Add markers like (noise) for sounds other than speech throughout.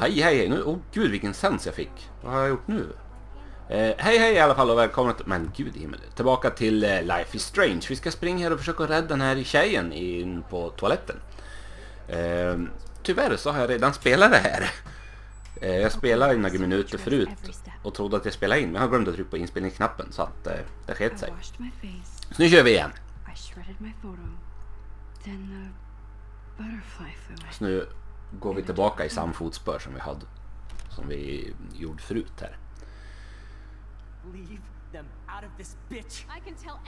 Oh, hej hej! Nu, oh, gud vilken sens jag fick. Vad har jag gjort nu? Eh, hej hej i alla fall och välkomna till... Men gud i himmel. Tillbaka till eh, Life is Strange. Vi ska springa här och försöka rädda den här tjejen in på toaletten. Eh, tyvärr så har jag redan spelat det här. Eh, jag spelade några minuter förut och trodde att jag spelade in men jag har glömt att trycka på inspelningsknappen så att eh, det sket sig. Så nu kör vi igen. Så nu går vi tillbaka i samma fotspår som vi hade. Som vi gjorde förut här.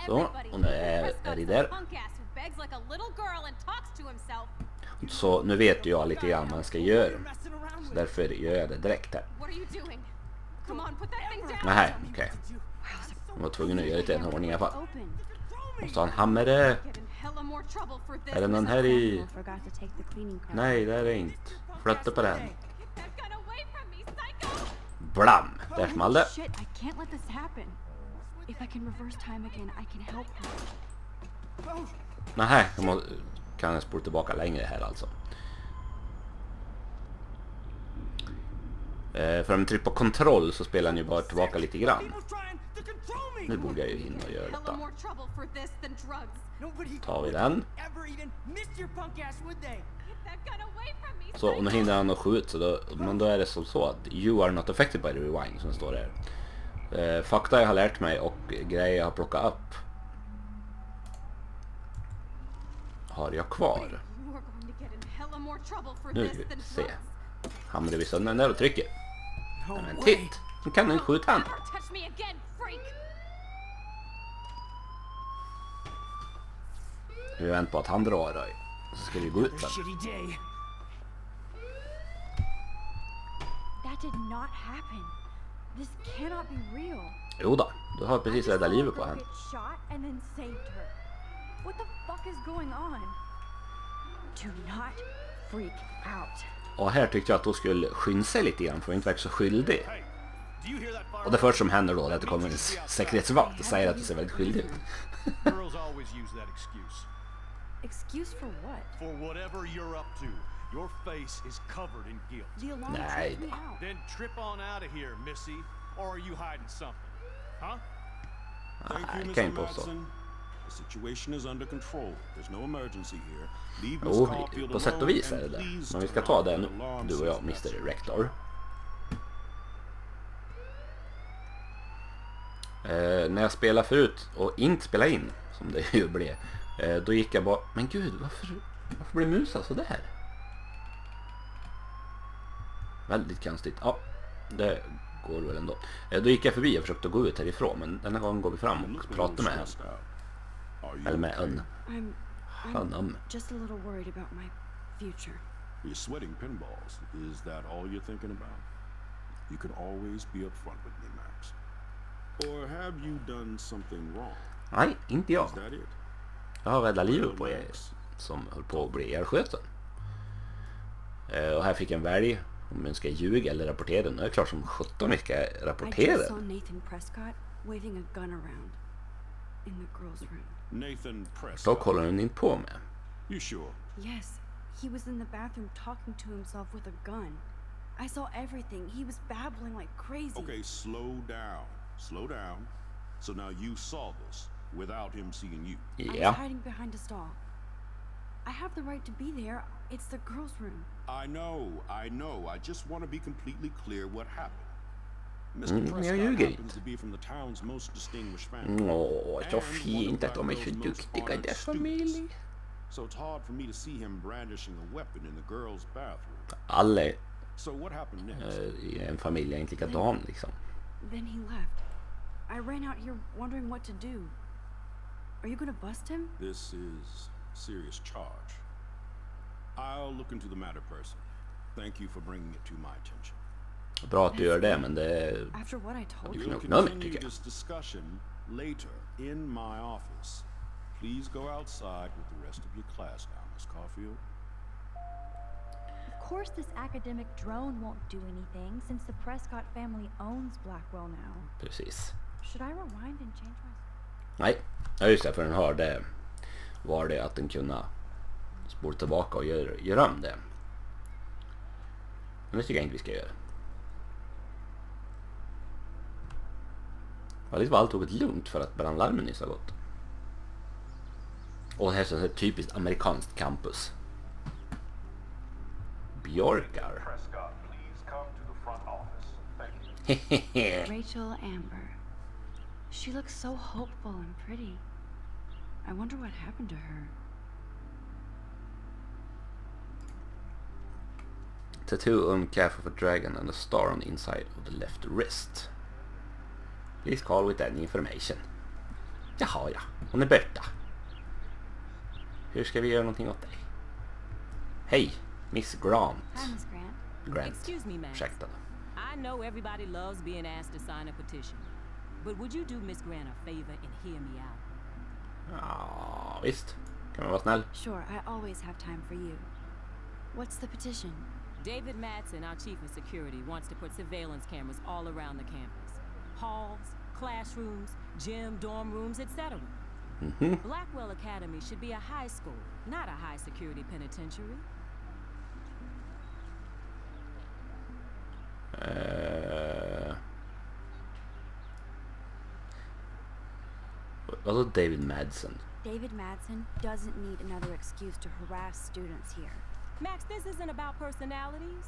Så, och nu är, är det där. Så nu vet ju jag lite grann vad jag ska göra. Så därför gör jag det direkt här. Nej, okej. You Jag var tvungen att göra lite i en ordning i alla fall. Måste ha en hammare. Är det någon här i... Nej, det är det inte. Flytta på den. Blam! Där small det. Nähä, jag må, kan jag spola tillbaka längre här alltså. Eh, för om jag trycker på kontroll så spelar den ju bara tillbaka lite grann. Nu borde jag ju hinna göra detta. Tar vi den. Så och nu hinner han att skjuta så då, men då är det som så att you are not affected by the rewind som det står där. Eh, fakta jag har lärt mig och grejer jag har plockat upp har jag kvar. Nu ska vi se. Hamrar vi sönder den där och trycker. Men titt! Nu kan den skjuta han. Never touch me again, freak! Vi väntar på att han drar då. Så ska vi gå ut A sen. shitty day. That did not happen. This cannot be real. Jo då, du har precis räddat livet på henne. What the fuck is going on? Do not freak out. Och här tyckte jag att hon skulle skynda sig lite grann för att inte verka så skyldig. Och det första som händer då är att det kommer en säkerhetsvakt och säger att du ser väldigt skyldig ut. Girls always use that excuse. For what? For whatever you're up to, your face is covered in guilt. The alarm Nej tripped me out. Then trip on out of here, Missy. Or are you hiding something? Huh? Thank Nej, you, Mr. Madsen. The situation is under control. There's no emergency here. Leave Miss Caulfield på sätt och vis är det det. Men vi ska ta alarm du och jag. Mr Rector. Eh, när jag spelade förut och inte spelade in, som det ju blev, då gick jag bara, men gud varför, varför blir musen sådär? Väldigt konstigt. Ja, det går väl ändå. Eh, då gick jag förbi och försökte gå ut härifrån, men den här gången går vi fram och pratar med henne. Eller med en. Honom. just a little worried about my future. You're sweating pinballs. Is that all you're thinking about? You can always be upfront with me, Max. Or have you done something wrong? Nej, inte jag. Is that it? Jag har räddat livet på er som höll på att bli ihjälskjuten. Eh, och här fick jag en välj om jag ska ljuga eller rapportera. Nu är det klart som 17 vi ska rapportera. saw Nathan Prescott waving a gun around in the girls' room. Nathan Då Prescott. kollar hon inte på mig. You sure? Yes, he was in the bathroom talking to himself with a gun. I saw everything. He was babbling like crazy. Okay, slow down. Slow down. So now you saw this without him seeing you. Yeah. I Ja, was hiding behind a stall. I have the right to be there. It's the girls' room. I know, I know. I just want to be completely clear what happened. Mr. Mm, Prescott happens to be from the town's most distinguished family. åh så And fint one of att de är så Blackville's most duktiga i honored deras students. familj. So it's hard for me to see him brandishing a weapon in the girls' bathroom. Alla So what happened next? eh, en familj är inte likadan liksom. Then he left. I ran out here wondering what to do. Are you gonna bust him? This is a serious charge. I'll look into the matter personally. Thank you for bringing it to my attention. Bra att du gör det men det är... After what I told You you? know, We'll no, continue tycker jag. this discussion later in my office. Please go outside with the rest of your class now, Miss Caulfield. Of course, this academic drone won't do anything since the Prescott family owns Blackwell now. Precis. Should I rewind and change my. Nej, ja just det för den hörde var det att den kunde spola tillbaka och göra, göra om det. Men det tycker jag inte vi ska göra. Vad allt tog ett lugnt för att brandlarmen nyss har gått. Och det här är så här typiskt amerikanskt campus. Björkar. Prescott, please come (laughs) She looks so hopeful and pretty. I wonder what happened to her. Tattoo on calf of a dragon and a star on the inside of the left wrist. Please call with any information. Jaha ja, hon är borta. Hur ska vi göra någonting åt dig? Hej, Miss Grant. Hi, Miss Grant. Grant. Excuse me, ma'am. Ursäkta då. I know everybody loves being asked to sign a petition. But would you do Miss Grant a favor and hear me out? Ja, visst. Kan man vara snäll? Sure, I always have time for you. What's the petition? David Madsen, our chief of security, wants to put surveillance cameras all around the campus. Halls, classrooms, gym, dorm rooms, etc. Mhm. Blackwell Academy should be a high school, not a high security penitentiary. Eh... Vadå David Madsen? David Madsen doesn't need another excuse to harass students here. Max, this isn't about personalities.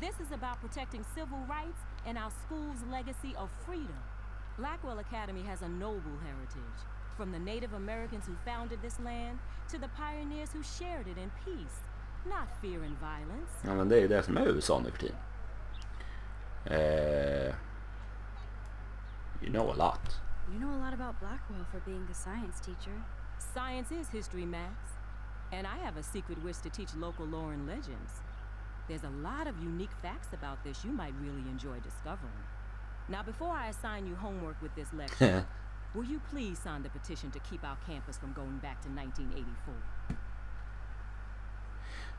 This is about protecting civil rights and our school's legacy of freedom. Blackwell Academy has a noble heritage, from the Native Americans who founded this land to the pioneers who shared it in peace, not fear and violence. Ja men det är ju det som är USA nu för tiden. Eh... You know a lot. You know a lot about Blackwell for being the science teacher. Science is history, Max. And I have a secret wish to teach local lore and legends. There's a lot of unique facts about this you might really enjoy discovering. Now, before I assign you homework with this (laughs) lecture, will you please sign the petition to keep our campus from going back to 1984?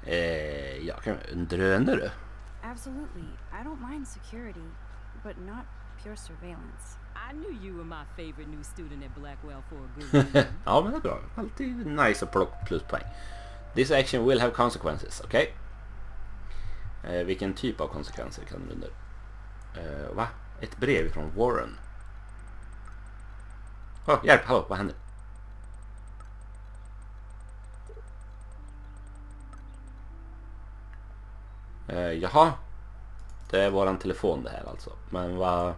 eh, ja, kan en drönare? Absolutely. I don't mind security, but not pure surveillance. I knew you were my favorite new student at Blackwell for a good (laughs) reason. ja men det är bra. Alltid nice att plocka pluspoäng. This action will have consequences, okej? Eh, vilken typ av konsekvenser kan du undra? Eh, va? Ett brev från Warren. Oh, hjälp, hallå, vad händer? Eh, jaha. Det är våran telefon det här alltså. Men vad...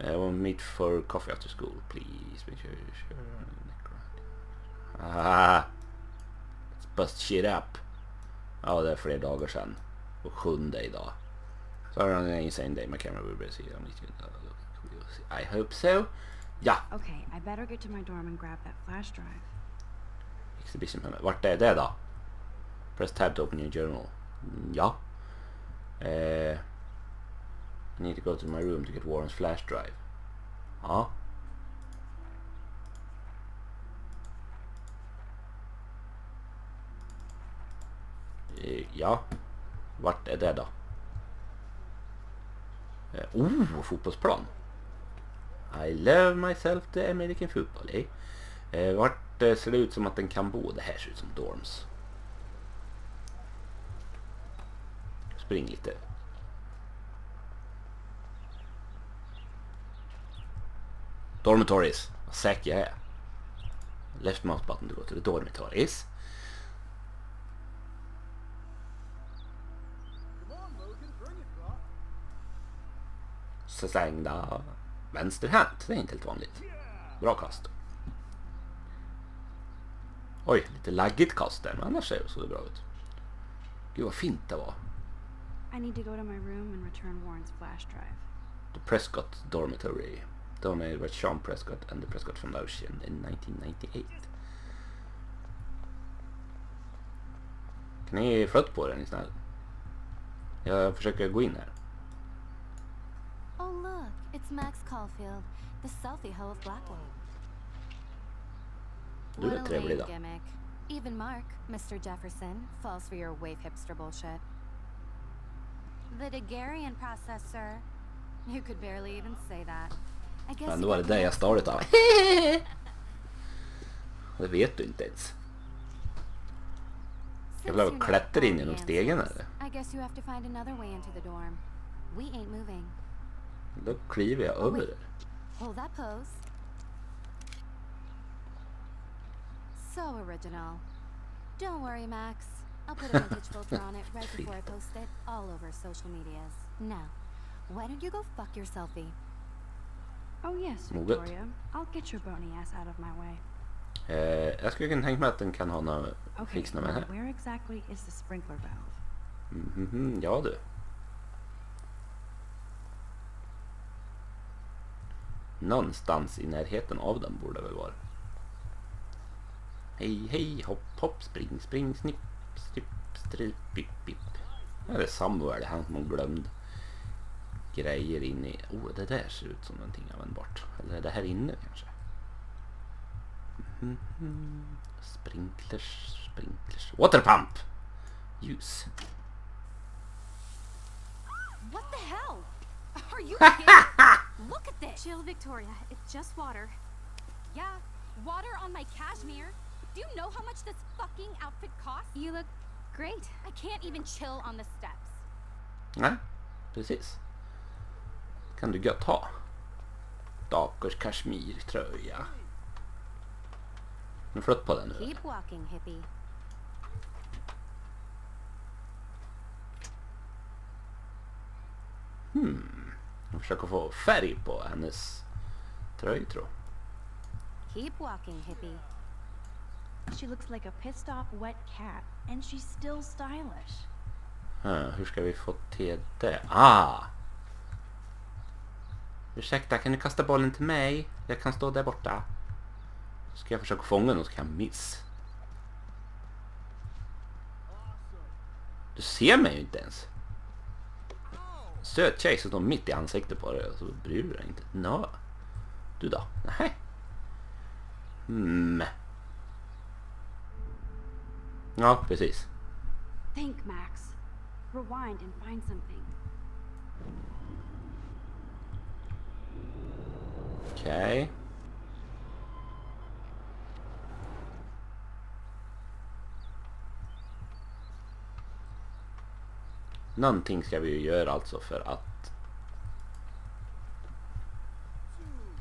Uh, we'll meet for coffee after school, please. Make sure you sure. Ah, let's bust shit up. Ja, det är flera dagar sedan. Och sjunde idag. Sorry on an insane day, my camera will be see. I hope so. Ja, Okay, I better get to my dorm and grab that flash drive. exhibition permit. Vart är det då? Press tab to open your journal. Ja. Eh, I need to go to my room to get Warren's flash drive. Ja. Eh, ja. Vart är det då? Eh, oh, fotbollsplan. I love myself the American football, eh? Eh, vart eh, ser det ut som att den kan bo? Det här ser ut som dorms. Spring lite. Dormitories. Vad säker jag är. Left mouse button to go to the dormitories. Så stängda vänsterhänt. Det är inte helt vanligt. Bra kast. Oj, lite laggigt kast där, men annars så det bra ut. Gud vad fint det var. I need to go to my room and return Warren's flash drive. The Prescott Dormitory. Donated by Sean Prescott and the Prescott Foundation in 1998. Kan ni flytta på den i snäll? Jag försöker gå in här. Oh, look, it's Max Caulfield, the selfie hoe of Blackwell. Du är trevlig gimmick. Even Mark, Mr. Jefferson, falls for your wave hipster bullshit. The Daguerrean process, sir. You could barely even say that. Men då var det där jag the- startade av. (laughs) Det vet du inte ens. Jag you're not klättra in genom stegen, eller? Då kliver jag över det. So original. Don't worry, Max. I'll put a vintage (laughs) filter on it right before I post it all over social medias. Now, why don't you go fuck your selfie? Oh yes. Victoria. I'll get your bony ass out of my way. Eh, jag skulle kunna tänka mig att den kan ha några Okay, fixna med här. where exactly is the sprinkler valve? Mhm, ja du. Någonstans i närheten av den borde det väl vara. Hej, hej, hopp, hopp, spring, spring, snipp, snipp, strip, pip, pip. Ja, det är Samuel, han som har glömt grejer inne i... Oh, det där ser ut som någonting bort. Eller är det här inne kanske? Mhm. Sprinklers, sprinklers. Waterpump! Ljus. What the hell? Are you (laughs) kidding? Look at this. Chill, Victoria. It's just water. Yeah, water on my cashmere. Do you know how much this fucking outfit costs? You look great. I can't even chill on the steps. Nej, precis. Kan du gött ha. Stackars kashmirtröja. Nu flytt på den nu. Keep walking, hippie. Hmm. Jag försöker få färg på hennes tröjtråd. Keep walking, hippie. She looks like a pissed off wet cat, and she's still stylish. Uh, hur ska vi få till det? Ah! Ursäkta, kan du kasta bollen till mig? Jag kan stå där borta. Så ska jag försöka fånga den och så kan jag miss. Du ser mig ju inte ens. Söt tjej som står mitt i ansiktet på dig och så bryr du dig inte. Nå. Du då? Nej. Mm. Ja, precis. Think, Max. Rewind and find something. Okej. Någonting ska vi ju göra alltså för att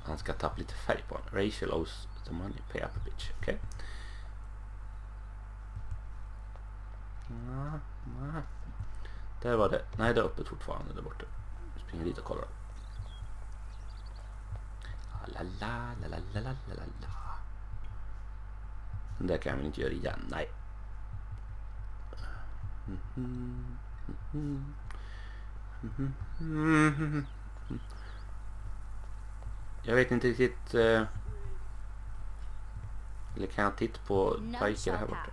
han ska tappa lite färg på honom. Rachel owes the money, pay up a bitch. Okej. Okay. Där var det. Nej, det är öppet fortfarande där borta. Vi springer dit och kollar la la la la la la la Den där kan jag väl inte göra igen, nej. Jag vet inte riktigt... Eh, eller kan jag titta på pojkar här borta?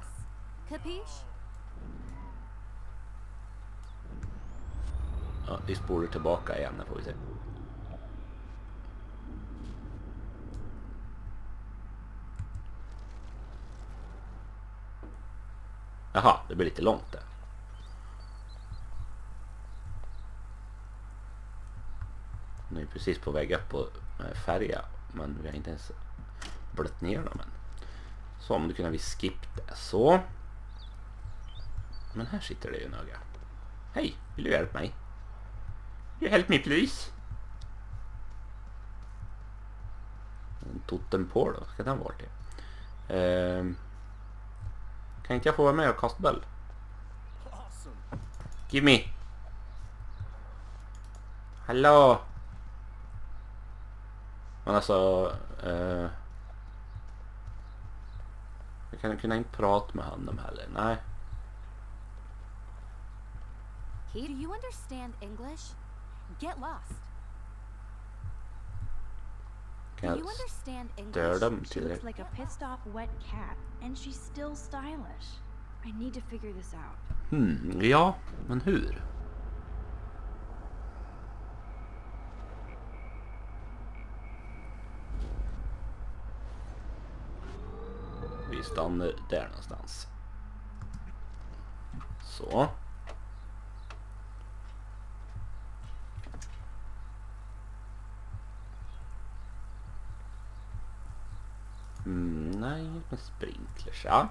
Ja, vi spolar tillbaka igen, får vi se. Jaha, det blir lite långt där. Nu är vi precis på väg upp på eh, färja, men vi har inte ens blött ner dem än. Så om du kunde vi skip det. Så. Men här sitter det ju en öga. Hej, vill du hjälpa mig? You help me please? En totem på då, ska den vara till? Ehm, kan inte jag få vara med och kasta bell? Give me! Hallå! Men alltså... Eh, jag kan kunna inte prata med honom heller. Nej. Hey, Do you understand English? Get lost. Kan you understand English? She till looks det? like a pissed off wet cat, and she's still stylish. I need to figure this out. Hmm, ja, men hur? Vi stannar där någonstans. Så. Mm, nej, med sprinklers. Ja.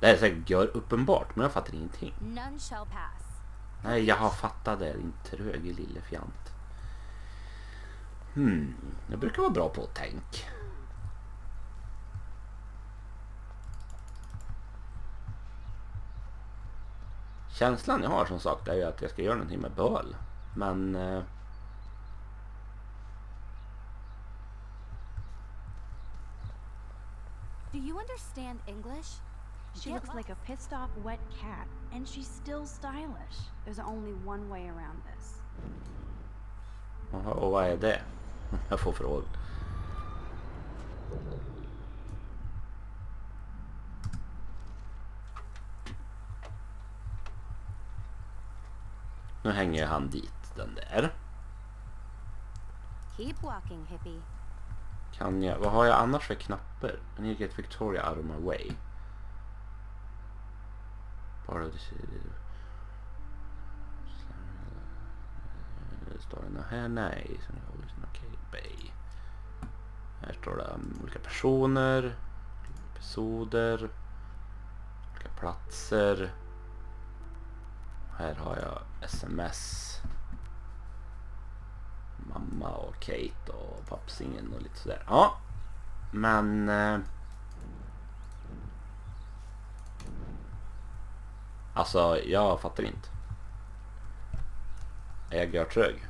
Det här är säkert gör uppenbart, men jag fattar ingenting. Nej, jag har fattat det din tröge lille fjant. Hmm, jag brukar vara bra på att tänka. Känslan jag har som sagt är ju att jag ska göra någonting med böl. Men... Eh, understand English? She Get looks like a pissed off wet cat, and she's still stylish. There's only one way around this. Jaha, och vad är er det? Jag får fråga. Nu hänger han dit den där. Keep walking, hippie. Kan jag, vad har jag annars för knappar? I need to get Victoria out of my way. Part of the Det står det något här? Nej. Så nu liksom- okej. Bay. Här står det um, olika personer. Episoder. Olika platser. Här har jag sms. Mamma och Kate och pappsingen och lite sådär. Ja. Men... Eh, alltså jag fattar inte. Är jag görtrög?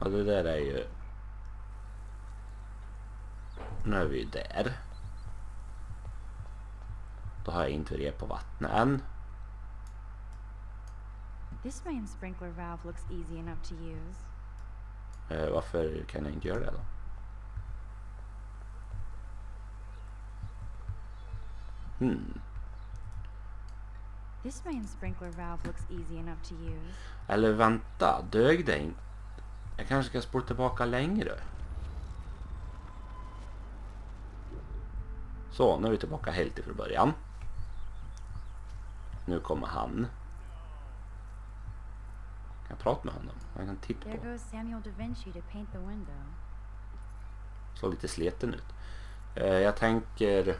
Ja det där är ju... Nu är vi ju där. Då har jag inte rep på vattnet än. This main sprinkler valve looks easy enough to use. Eh, varför kan jag inte göra det då? Hmm. This main sprinkler valve looks easy enough to use. Eller vänta, dög det inte? Jag kanske ska spola tillbaka längre. Så, nu är vi tillbaka helt ifrån början. Nu kommer han. Kan jag prata med honom? Jag kan titta på. Såg lite sliten ut. Eh, jag tänker...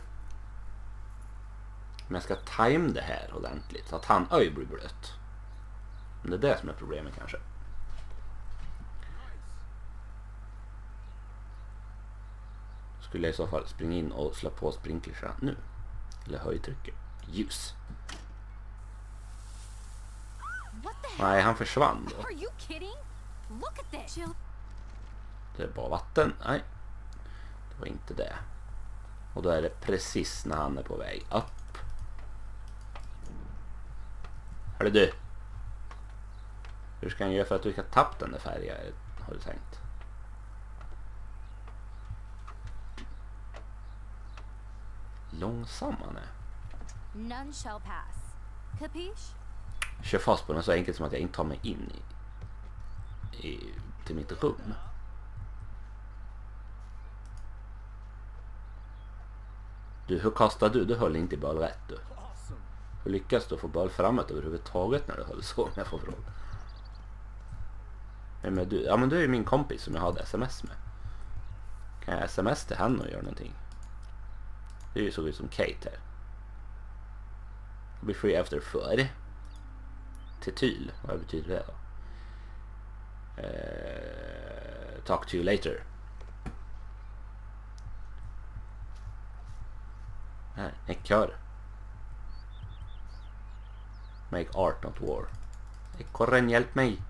Om jag ska time det här ordentligt så att han öj blir blöt. Men det är det som är problemet kanske. Skulle jag i så fall springa in och slå på sprinklersarna nu. Eller höjtrycket. Ljus. Nej, han försvann då. Det är bara vatten. Nej, det var inte det. Och då är det precis när han är på väg upp. Hörru du. Hur ska han göra för att du ska tappa den där färgen? Har du tänkt? Långsam han är. None shall pass. Capiche? Kör fast på den så enkelt som att jag inte tar mig in i, i, till mitt rum. Du, hur kastade du? Du höll inte i böl rätt du. Hur lyckas du få böl framåt överhuvudtaget när du höll så om jag får fråga? Vem är du? Ja men du är ju min kompis som jag hade sms med. Kan jag sms till henne och göra någonting? Det är ju såg ut som Kate här. Be free after 40! Tetyl? Vad betyder det då? Uh, talk to you later. Här, ekorre. Make art not war. Ekorren, hjälp mig!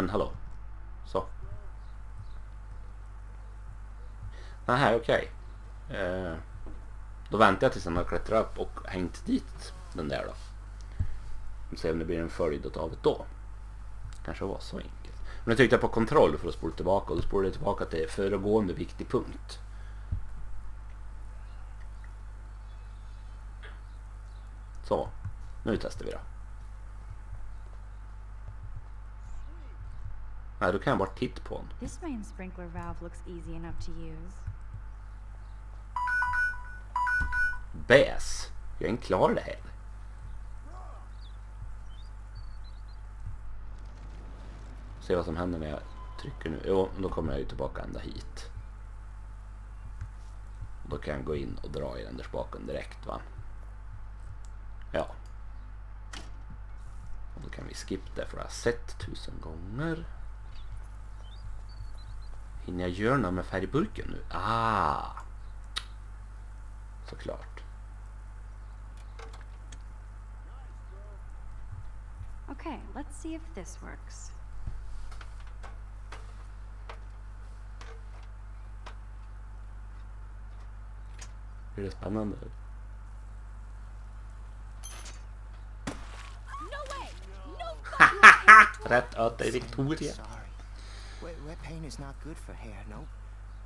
Men hallå? Så. Nej, okej. Eh, då väntar jag tills han har klättrat upp och hängt dit den där då. Och se om det blir en följd av det då. Kanske var så enkelt. Men jag tryckte på kontroll för att spola tillbaka och då spolade jag tillbaka till föregående viktig punkt. Så, nu testar vi då. Nej, då kan jag bara titta på den. This rain sprinkler valve looks easy enough to use. Bäs! Jag är inte klar det här. Se vad som händer när jag trycker nu. Jo, då kommer jag ju tillbaka ända hit. Då kan jag gå in och dra i den där spaken direkt va. Ja. Och då kan vi skippa det för jag har sett tusen gånger. Hinner jag göra något med färgburken nu? Ah! Såklart. Okay, let's see if this works. Blir det spännande? No way! (laughs) No Rätt åt dig Victoria. Wet, paint is not good for hair, no?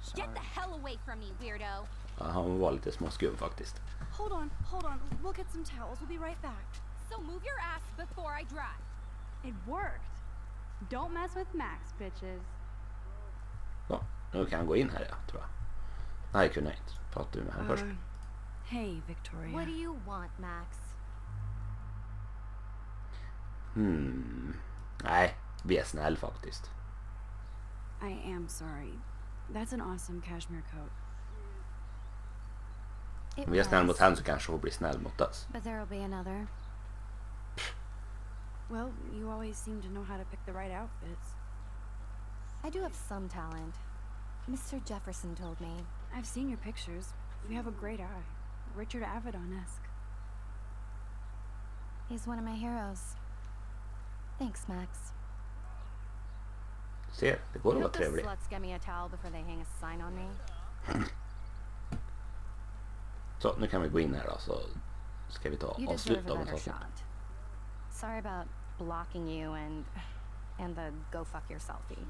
Sorry. Get the hell away from me, weirdo! Ja, han var lite småskum faktiskt. Hold on, hold on. We'll get some towels. We'll be right back. So move your ass before I dry. It worked. Don't mess with Max, bitches. Ja, nu kan han gå in här ja, tror jag. Nej, kunde jag inte. Pratar du med honom först? Uh, hey, Victoria. What do you want, Max? Hmm. Nej, vi är snäll faktiskt. I am sorry. That's an awesome cashmere coat. It Om vi är snäll mot was, henne så kanske hon blir snäll mot oss. But there'll be another. Well, you always seem to know how to pick the right outfits. I do have some talent. Mr. Jefferson told me. I've seen your pictures. You have a great eye. Richard Avedon-esque. He's one of my heroes. Thanks, Max. Ser, det går att You vara hope the trevlig. sluts get me a towel before they hang a sign on me. Så, nu kan vi gå in här då så ska vi ta You deserve avsluta a dagens better avsnitt. shot. Sorry about blocking you and and the go fuck yourselfie.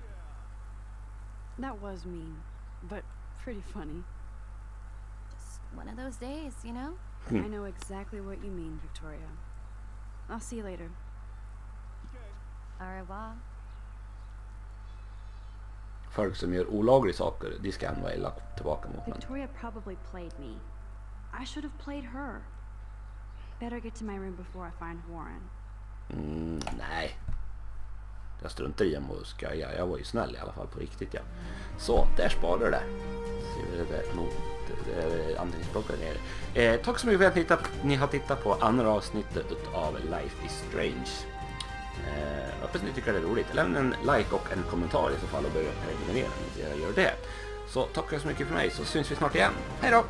That was mean, but pretty funny. Just one of those days, you know? I know exactly what you mean, Victoria. I'll see you later. Au revoir. Folk som gör olagliga saker, de ska han vara elak tillbaka mot. Victoria probably played me. I should have played her. Better get to my room before I find Warren. mm, nej. Jag struntar i att skoja. Jag var ju snäll i alla fall på riktigt ja. Så, där sparar det. Ser vi det där mot anteckningsblocket nere. Eh, tack så mycket för att ni, tittat, ni har tittat på andra avsnittet av Life is Strange. Eh, hoppas ni tycker det är roligt. Lämna en like och en kommentar i så fall och börja prenumerera om ni inte redan gör det. Så tackar så mycket för mig så syns vi snart igen. Hej då!